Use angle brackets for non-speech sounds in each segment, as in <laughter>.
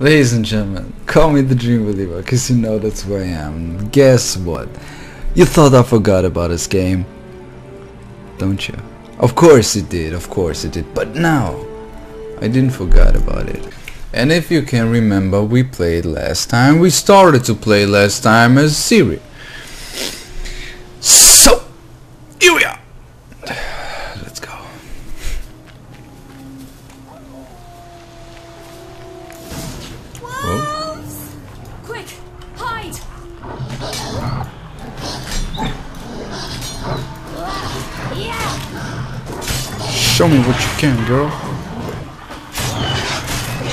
Ladies and gentlemen, call me the Dream Believer, cause you know that's who I am. Guess what? You thought I forgot about this game, don't you? Of course it did, of course it did, but now, I didn't forget about it. And if you can remember, we played last time, we started to play last time as Ciri. Show me what you can, girl.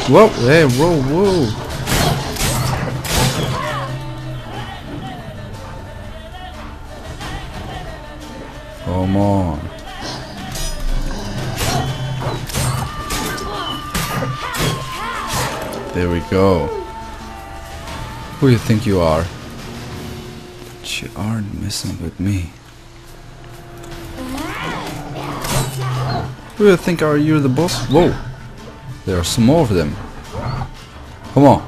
Whoa, hey, whoa, whoa. Come on. There we go. Who you think you are? You aren't messing with me. Who you think are you the boss? Whoa! There are some more of them. Come on.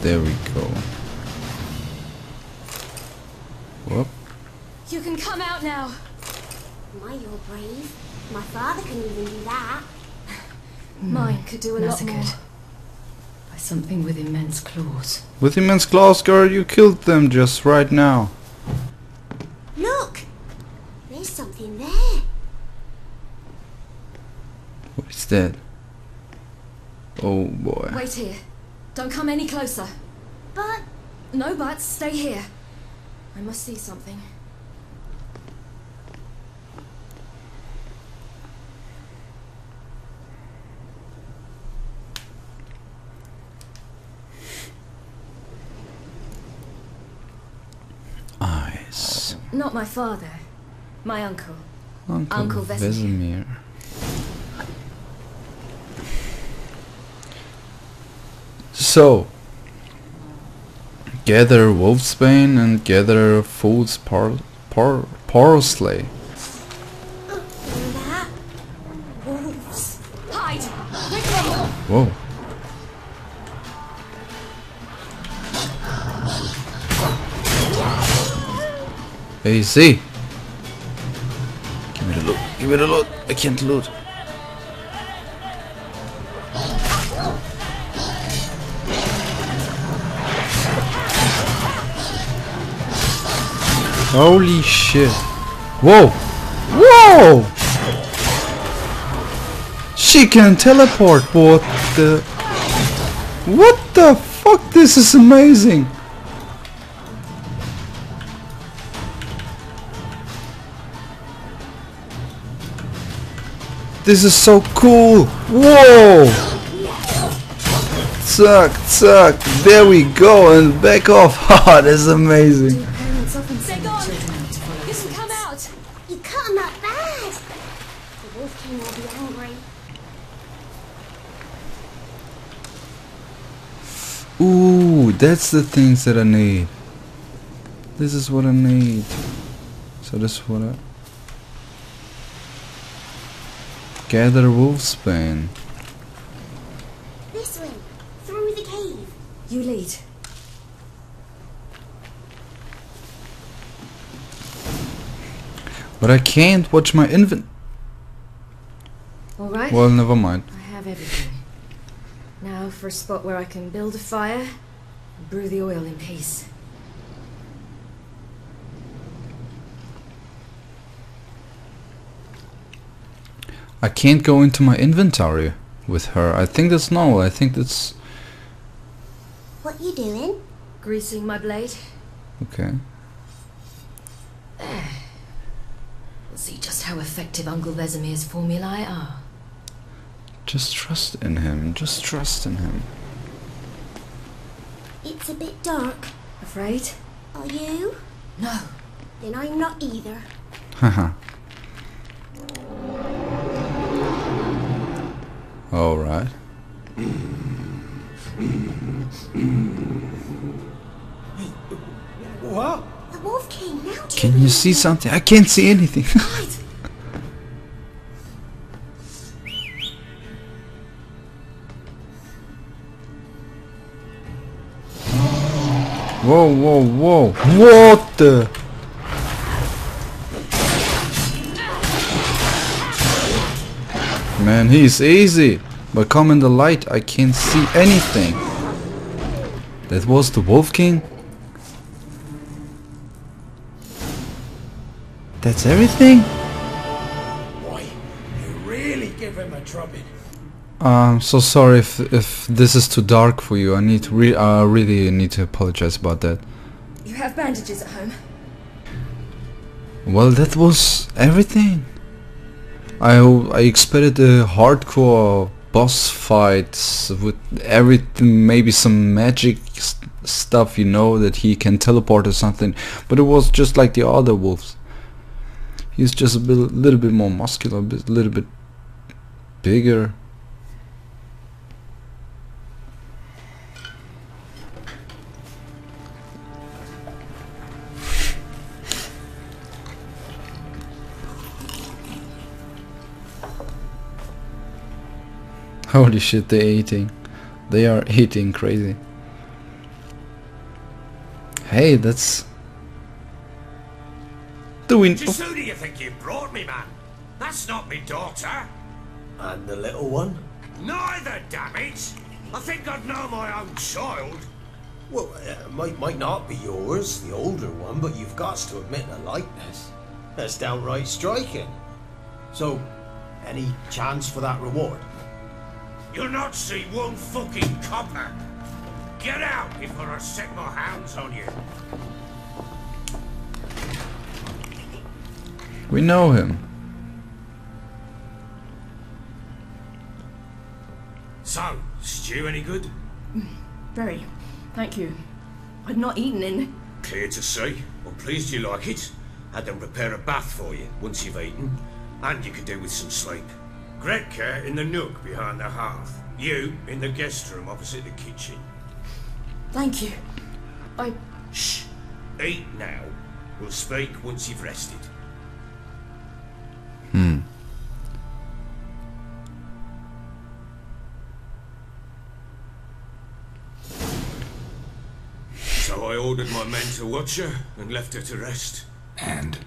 There we go. Whoop. You can come out now. My, you're brave. My father can even do that. Hmm. Mine could do a lot more. Massacred by something with immense claws. With immense claws, girl, you killed them just right now. Look! There's something there. What is that? Oh boy. Wait here. Don't come any closer. But No buts, stay here. I must see something. Eyes. Not my father. My uncle. Uncle, Uncle Vesemir. So, gather wolfsbane and gather fool's par par parsley. wolves. Hide! Whoa. Hey, see. Give me the loot. Give me the loot. I can't loot. Holy shit. Whoa. Whoa! She can teleport. What the? Uh, what the fuck? This is amazing. This is so cool. Whoa! Suck, suck. There we go. And back off. <laughs> Ah, that's amazing. Ooh, that's the things that I need. This is what I need. So this is what I... Gather wolfsbane. This way, through the cave. You lead. But I can't watch my invent... Alright? Well, never mind. I have everything. Now for a spot where I can build a fire and brew the oil in peace. I can't go into my inventory with her. I think that's normal. I think that's... What you doing? Greasing my blade. Okay. We'll see just how effective Uncle Vesemir's formulae are. Just trust in him. Just trust in him. It's a bit dark. Afraid? Are you? No, Then I'm not either. Haha. <laughs> Alright. What? The Wolf King. Now Can you see something? I can't see anything. <laughs> Whoa, whoa, whoa. What the? Man, he's easy. But come in the light, I can't see anything. That was the Wolf King? That's everything? Why, you really give him a trumpet. I'm so sorry if if this is too dark for you. I need to re I really need to apologize about that. You have bandages at home. Well, that was everything. I I expected a hardcore boss fight with everything, maybe some magic s- stuff, you know, that he can teleport or something. But it was just like the other wolves. He's just a bit, little bit more muscular, a little bit bigger. Holy shit, they're eating. They are eating crazy. Hey, that's... Doing... Just oh. who do you think you brought me, man? That's not me daughter. And the little one? Neither, damn it. I think I'd know my own child. Well, it might, might not be yours, the older one, but you've got to admit the likeness. That's downright striking. So, any chance for that reward? You'll not see one fucking copper. Get out before I set my hounds on you. We know him. So, stew any good? Very. Thank you. I'd not eaten in. Clear to see. I'm pleased you like it. Had them prepare a bath for you once you've eaten. And you can do with some sleep. Gretka in the nook behind the hearth. You in the guest room opposite the kitchen. Thank you. I. Shh. Eat now. We'll speak once you've rested. Hmm. So I ordered my men to watch her and left her to rest. And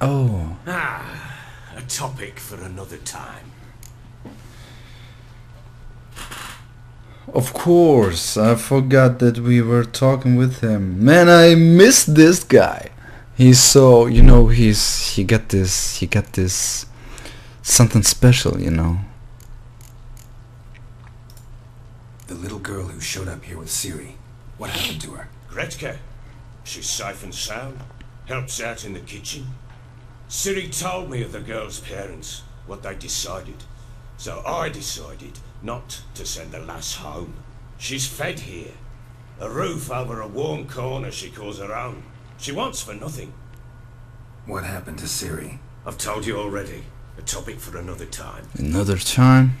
Oh. Ah, a topic for another time. Of course, I forgot that we were talking with him. Man, I miss this guy. He's so, you know, he's he got this, he got this something special, you know. the little girl who showed up here with Ciri, what happened to her? Gretka, she's safe and sound. Helps out in the kitchen. Ciri told me of the girl's parents, what they decided. So I decided not to send the lass home. She's fed here. A roof over a warm corner she calls her own. She wants for nothing. What happened to Ciri? I've told you already. A topic for another time. Another time.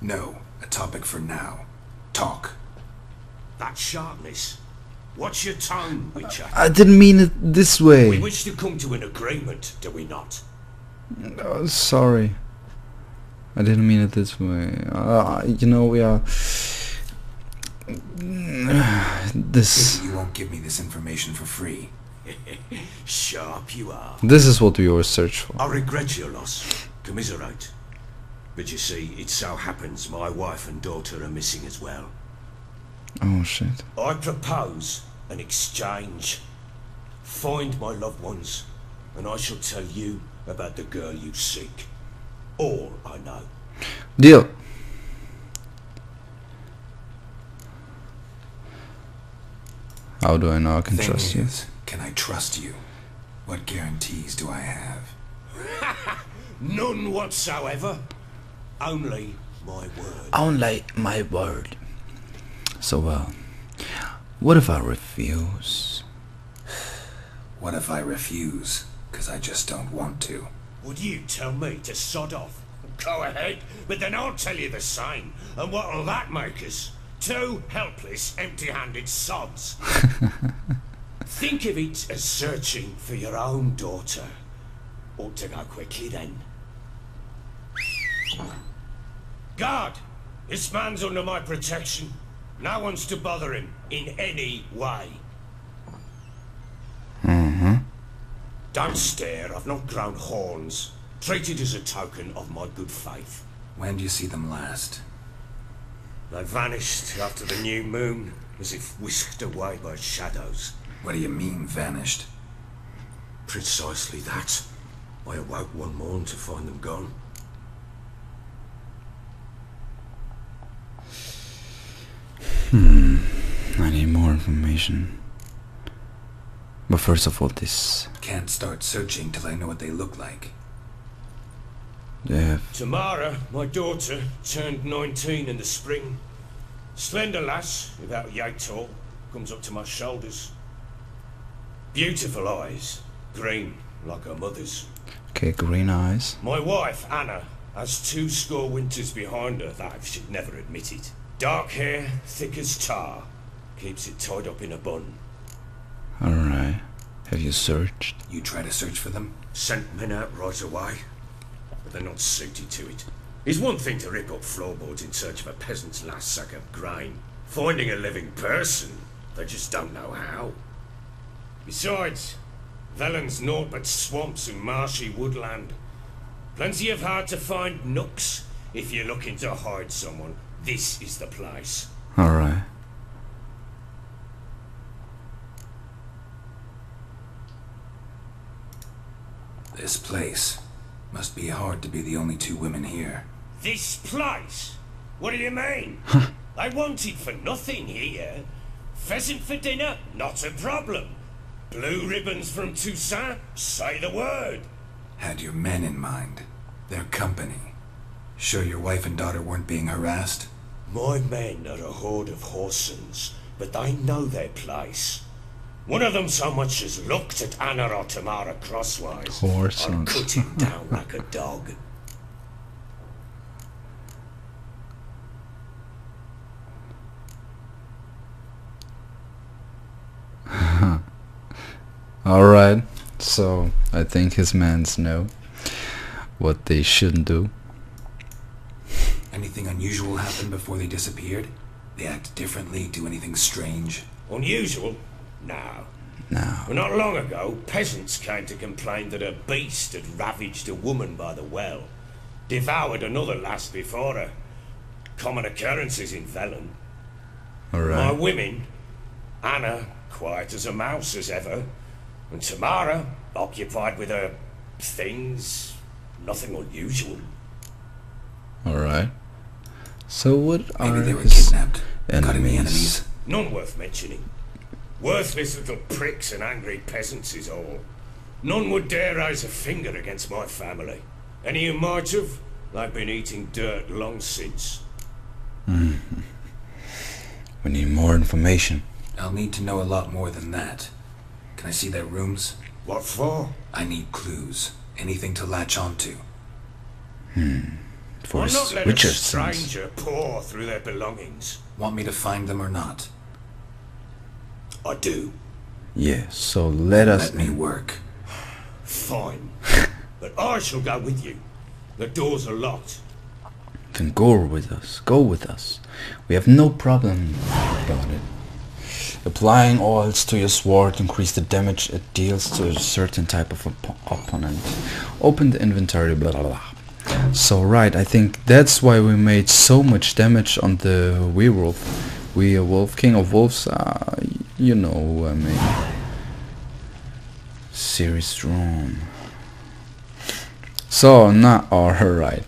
No, a topic for now. Talk. That sharpness. Watch your tone, Witcher. I didn't mean it this way. We wish to come to an agreement, do we not? Oh, sorry. I didn't mean it this way. Uh, you know, we are. <sighs> This. You won't give me this information for free. <laughs> Sharp you are. This is what we always search for. I regret your loss. Commiserate. But you see, it so happens my wife and daughter are missing as well. Oh shit. I propose an exchange. Find my loved ones, and I shall tell you about the girl you seek. All I know. Deal. How do I know I can Thing trust you? can I trust you? What guarantees do I have? <laughs> None whatsoever. Only my word. Only my word. So well. What if I refuse? What if I refuse? Because I just don't want to. Would you tell me to sod off? Go ahead, but then I'll tell you the same. And what'll that make us? Two helpless, empty-handed sods. <laughs> Think of it as searching for your own daughter. Ought to go quickly then. Guard! This man's under my protection. No one's to bother him in any way. Mm-hmm. Don't stare, I've not grown horns. Treat it as a token of my good faith. When do you see them last? They vanished after the new moon, as if whisked away by shadows. What do you mean, vanished? Precisely that. I awoke one morn to find them gone. Hmm. I need more information. But first of all, this. Can't start searching till I know what they look like. Yeah. Tamara, my daughter, turned 19 in the spring. Slender lass, about a yay tall, comes up to my shoulders. Beautiful eyes, green, like her mother's. Okay, green eyes. My wife, Anna, has two score winters behind her that she'd never admitted. Dark hair, thick as tar, keeps it tied up in a bun. Alright. Have you searched? You try to search for them? Sent men out right away, but they're not suited to it. It's one thing to rip up floorboards in search of a peasant's last sack of grain. Finding a living person, they just don't know how. Besides, Velen's naught but swamps and marshy woodland. Plenty of hard to find nooks. If you're looking to hide someone, this is the place. Alright. This place. Must be hard to be the only two women here. This place? What do you mean? <laughs> I wanted for nothing here. Pheasant for dinner? Not a problem. Blue ribbons from Toussaint? Say the word. Had your men in mind. Their company. Sure your wife and daughter weren't being harassed? My men are a horde of whoresons, but they know their place. One of them so much as looked at Anna or Tamara crosswise. I'd Whoresons. cut him down <laughs> like a dog. <laughs> Alright. So, I think his mans know what they shouldn't do. Anything unusual happen before they disappeared? They act differently, do anything strange? Unusual? No. No. Well, not long ago, peasants came to complain that a beast had ravaged a woman by the well, devoured another lass before her. Common occurrences in Velen. My women, Anna, quiet as a mouse as ever, and Tamara, occupied with her things, nothing unusual. Alright. So what Maybe are they were his kidnapped. Got any enemies? enemies? None worth mentioning. Worthless little pricks and angry peasants is all. None would dare raise a finger against my family. Any who might have, they've been eating dirt long since. <laughs> We need more information. I'll need to know a lot more than that. Can I see their rooms? What for? I need clues. Anything to latch onto. Hmm. For Why his not let a Richardsons. stranger pour through their belongings? Want me to find them or not? I do. Yeah, so let us Let me work. Fine. <laughs> but I shall go with you. The doors are locked. Then go with us. Go with us. We have no problem about it. Applying oils to your sword increase the damage it deals to a certain type of oppo- opponent. Open the inventory, blah blah blah. So right, I think that's why we made so much damage on the werewolf. Werewolf, king of wolves, uh, you know I mean. Ciri strong. So now, alright.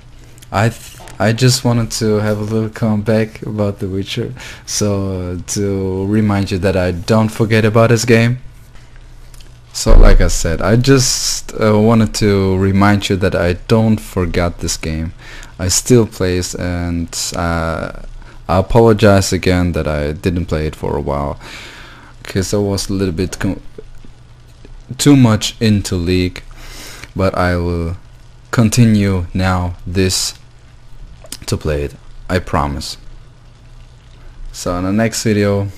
I I just wanted to have a little comeback about The Witcher, so uh, to remind you that I don't forget about this game. So like I said, I just uh, wanted to remind you that I don't forget this game. I still play it, and uh, I apologize again that I didn't play it for a while, because I was a little bit too much into League, but I will continue now this to play it. I promise. So in the next video,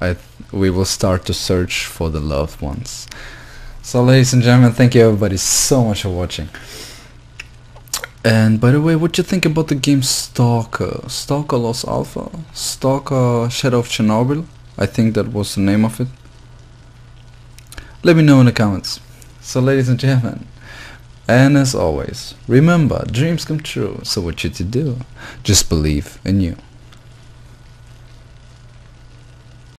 I we will start to search for the loved ones. So ladies and gentlemen, thank you everybody so much for watching. And by the way, what you think about the game Stalker? Stalker Lost Alpha? Stalker Shadow of Chernobyl? I think that was the name of it. Let me know in the comments. So ladies and gentlemen, and as always, remember, dreams come true, so what should you do? Just believe in you.